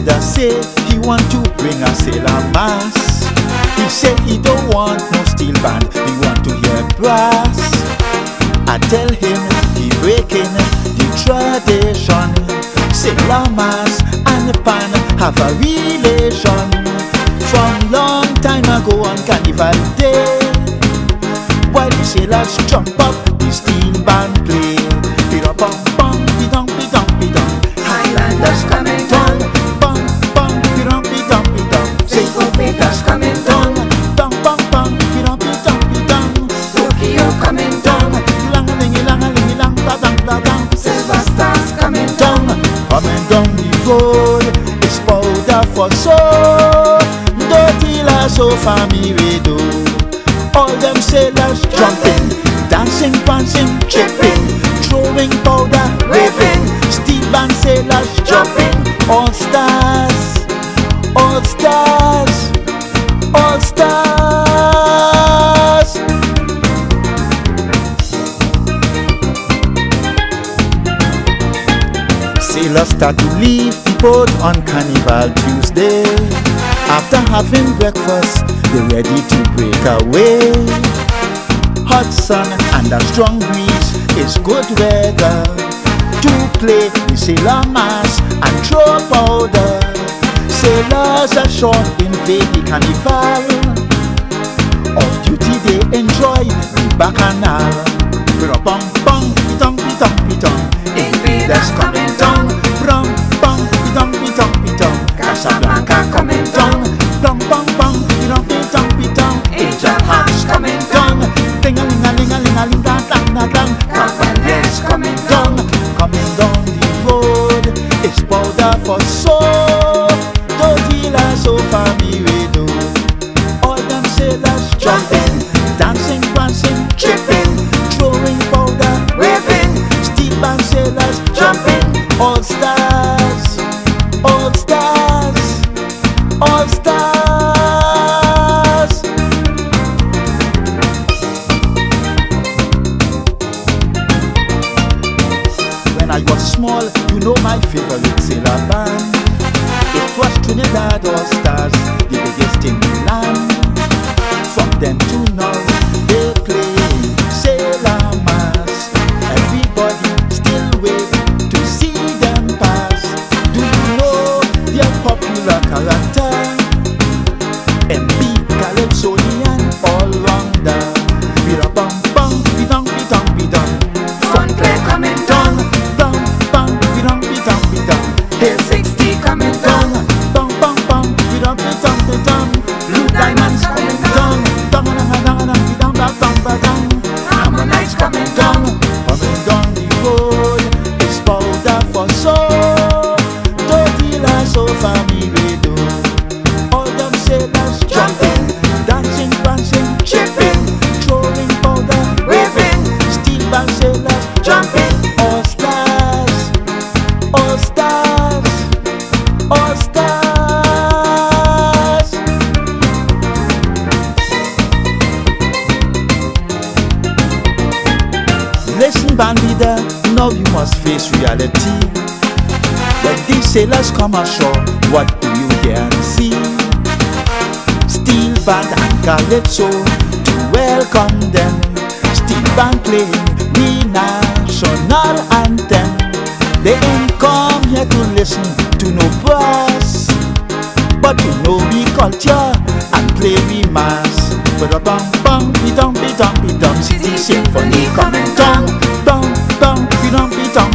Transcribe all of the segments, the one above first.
leader say he want to bring a sailor mass. He say he don't want no steel band, he want to hear brass. I tell him he breaking the tradition. Sailor mass and the pan have a relation from long time ago on Carnival Day. While the sailors jump up, the steel band play. Coming down. Tokyo coming down. lang a ling lang a ling lang da dum da dum. Silver stars coming down. coming down the road, it's powder for soul. Dirty lasso for me do. All them sailors jumping, dancing, prancing, chipping, throwing powder, waving. Steel band sailors jumping, all stars, all stars, Sailors start to leave the boat on Carnival Tuesday. After having breakfast, they're ready to break away. Hot sun and a strong breeze is good weather to play the sailor mass and throw powder. Sailors ashore in the carnival. Off duty they enjoy the bacchanal. Bum, pitum pitum pitum. Invaders coming costa. Band leader, now you must face reality. When these sailors come ashore, what do you hear and see? Steel band and calypso to welcome them. Steel band playing the national anthem. They ain't come here to listen to no brass, but to know we culture and play we mass. But a bum bum, be dum be dum be dum, city symphony coming down,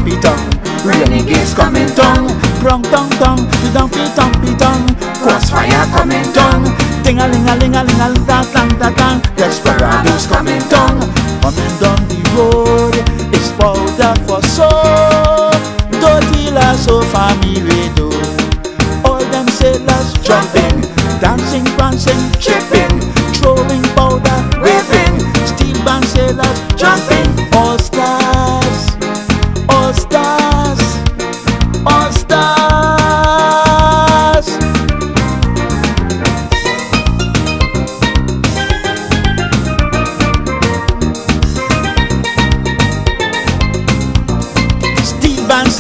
be dum. Renegades coming down, be dum be dum be dum. Crossfire coming down, ding a ling a ling a ling a ling da dang da dang. Desperados coming down, coming down the road. It's powder for soul, dirty lasso we do. All them sailors jumping, dancing, prancing, chipping, throwing powder, waving, steel band sailors jumping. All stars,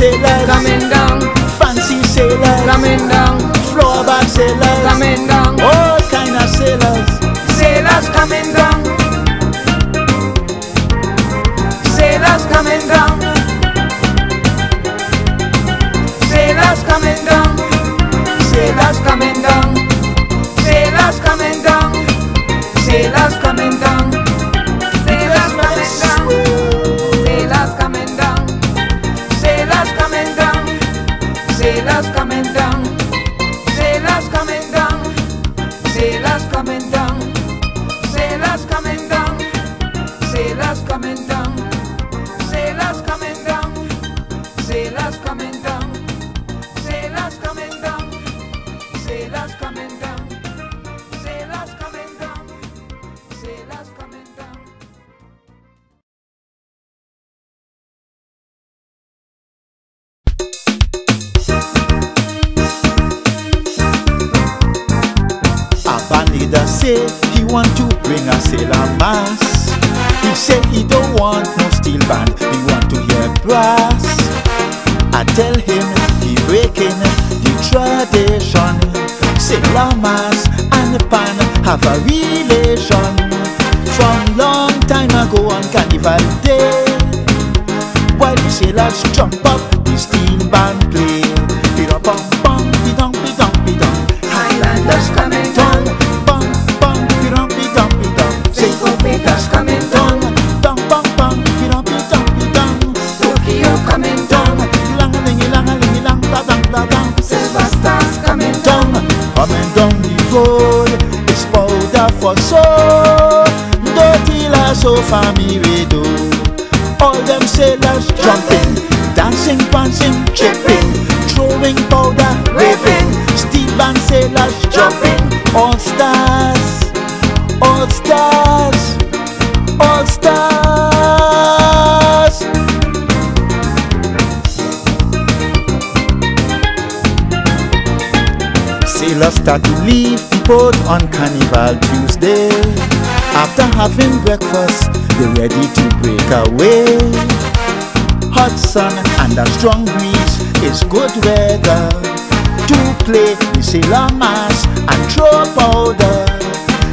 sailors Coming down. fancy sailors, coming down, floorboard sailors, coming down, all kind of sailors. sailors coming down, sailors coming down, sailors coming down, Se las comentan, se las comentan, se las comentan. Leader say he want to bring a sailor mass. He say he don't want no steel band, he want to hear brass. I tell him he breaking the tradition. Sailor mass and pan have a relation. From long time ago on Carnival Day, while the sailors jump up, the steel band play. Pum Coming down, dum bum bum, pidum pidum pidum. Tokyo coming down, lang a lingy lang a lang da dum da. Silver Stars coming down, coming down the road, it's powder for soul. Dirty lasso for me redo. All them sailors jumping, dancing, prancing, chipping, throwing powder, waving. Steel band sailors jumping, all stars, all stars, Sailors start to leave boat on Carnival Tuesday. After having breakfast, they're ready to break away. Hot sun and a strong breeze is good weather to play the sailor mass and throw powder.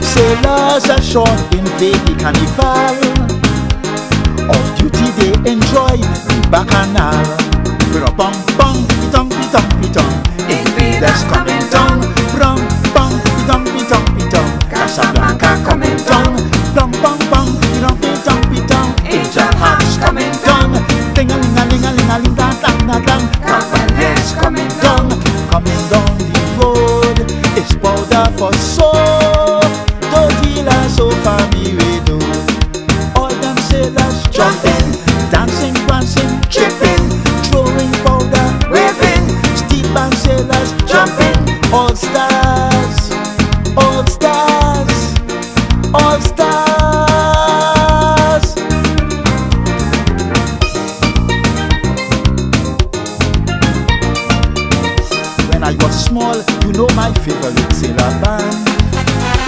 Sailors are short invade the carnival. Off duty they enjoy the bacchanal. Bum bum, pitum pitum pitum. Invaders coming down. for so Don't feel as so family do All them sailors jumping Dancing, prancing, tripping Throwing powder, waving. Steel band sailors jumping All stars. c'est la base.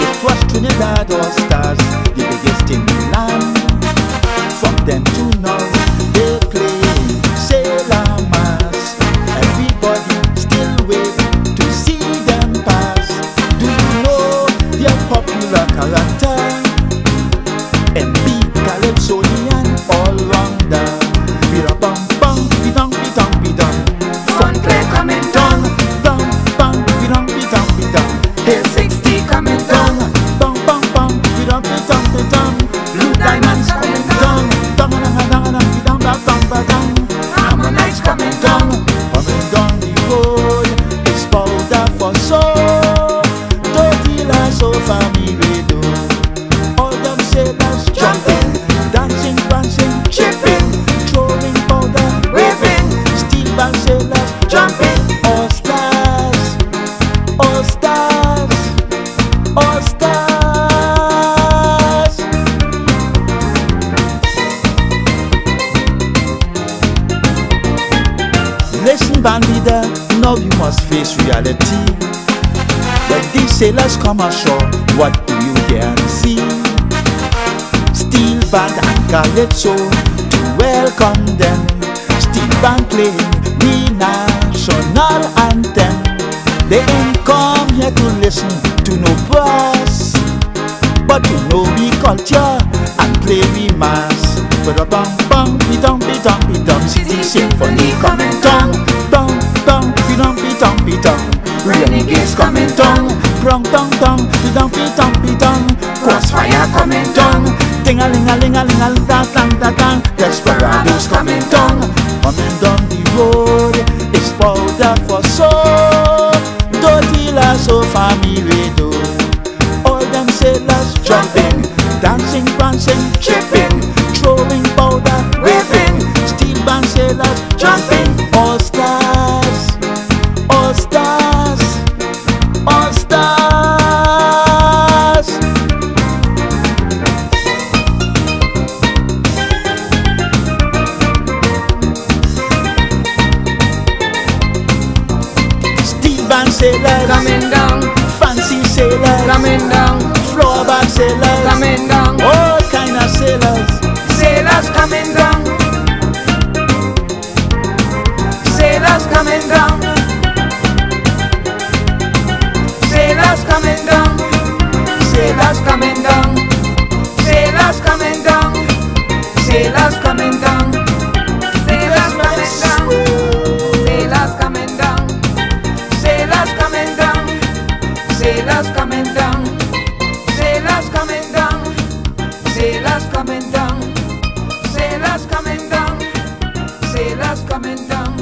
Et toi, je connais d'Ador Stars. Listen, leader, now you must face reality. When these sailors come ashore, what do you hear and see? Steel band and calypso to welcome them. Steel band playing the national anthem. They ain't come here to listen to no boss, but to know we culture and play we mass. But a bum bum, be dum be dum be dum, city symphony coming Renegades coming down, brong down down, be dum be dum be dum. Crossfire coming down, ding a ling a ling a ling a ling da dang da dang. Desperados Sailors coming down. Sailors coming down. Sailors coming down. Sailors coming down. Sailors coming down. Sailors coming down. Sailors coming down. Sailors coming down. Sailors coming down. Sailors coming down. Sailors coming down. Sailors coming down. Sailors coming down.